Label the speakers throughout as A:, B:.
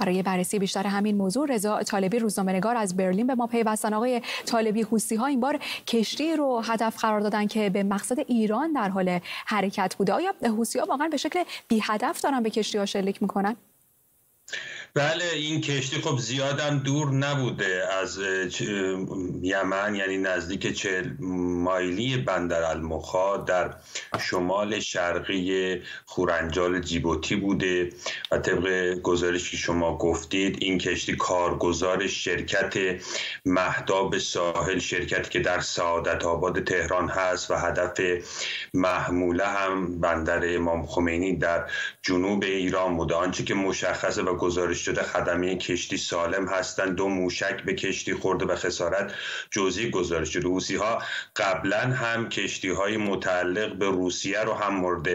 A: برای بررسی بیشتر همین موضوع رضا طالبی روزنامه‌نگار از برلین به ما پیوستن. آقای طالبی حوسی ها این بار کشتی رو هدف قرار دادن که به مقصد ایران در حال حرکت بوده. آیا حوسی ها واقعا به شکل بی هدف دارن به کشتی ها شلیک می‌کنن؟
B: بله این کشتی خب زیادم دور نبوده از یمن یعنی نزدیک چه مایلی بندر المخا در شمال شرقی خورنجال جیبوتی بوده و طبق گزارشی شما گفتید این کشتی کارگزار شرکت مهداب ساحل شرکتی که در سعادت آباد تهران هست و هدف محموله هم بندر امام خمینی در جنوب ایران بوده. آنچه که مشخصه و گزارش شده خدمه کشتی سالم هستند. دو موشک به کشتی خورده و خسارت جزئی گزارش شده. روسی ها قبلا هم کشتی های متعلق به روسیه رو هم مورد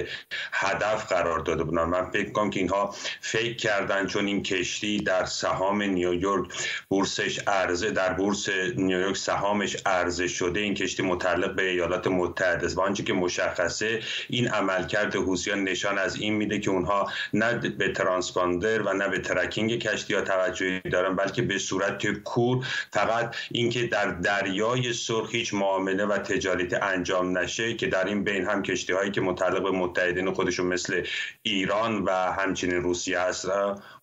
B: هدف قرار داده بودن من فکر کنم که اینها فکر کردن چون این کشتی در سهام نیویورک بورسش عرضه در بورس نیویورک سهامش عرضه شده. این کشتی متعلق به ایالات متحده است. و آنچه که مشخصه این عملکرد حوثیان نشان از این میده که اونها نه به ترانسپاندر و نه به tracking کشتی ها توجهی دارن بلکه به صورت کور فقط اینکه در دریای سرخ هیچ معامله و تجارت انجام نشه که در این بین هم کشتی هایی که متعلق به متحدین خودشون مثل ایران و همچنین روسیه هست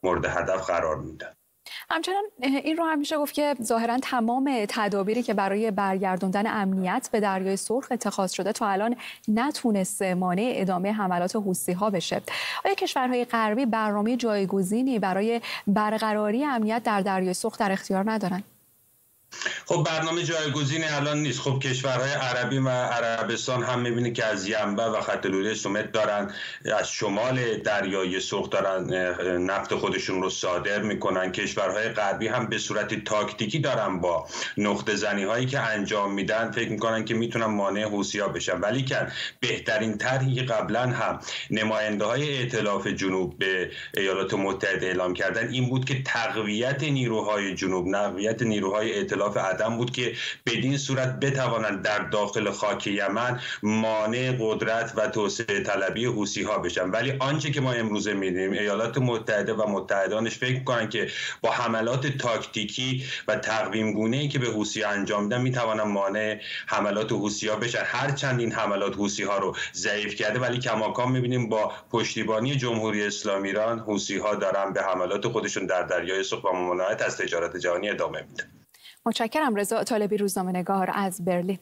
B: مورد هدف قرار میدن.
A: همچنان این رو همیشه گفت که ظاهرا تمام تدابیری که برای برگردوندن امنیت به دریای سرخ اتخاذ شده تا الان نتونسته مانع ادامه حملات حوثی ها بشه. آیا کشورهای غربی برنامه جایگزینی برای برقراری امنیت در دریای سرخ در اختیار ندارند
B: خب برنامه جایگزین الان نیست. خب کشورهای عربی و عربستان هم می‌بینید که از ینبه و خط لوله سومت دارن از شمال دریای سرخ دارن نفت خودشون رو صادر می‌کنن. کشورهای غربی هم به صورت تاکتیکی دارن با نقطه زنی هایی که انجام میدن. فکر می‌کنن که می‌تونن مانع حوثی‌ها بشن. ولی که بهترین طرحی قبلا هم نماینده های ائتلاف جنوب به ایالات متحده اعلام کردن این بود که تقویت نیروهای جنوب تقویت نیروهای ائتلاف عدم بود که بدین صورت بتوانند در داخل خاک یمن مانع قدرت و توسعه طلبی حوسی ها بشن. ولی آنچه که ما امروزه میدیم ایالات متحده و متحدانش فکر می‌کنن که با حملات تاکتیکی و تقویم گونه ای که به حوسی انجام میدن می‌توانن مانع حملات حوسی ها بشن. هرچند این حملات حوسی ها رو ضعیف کرده ولی کماکان می‌بینیم با پشتیبانی جمهوری اسلامی ایران حوسی ها دارن به حملات خودشون در دریای سرخ و ممانعت از تجارت جهانی ادامه میدن.
A: متشکرم رضا طالبی روزنامه نگار از برلین.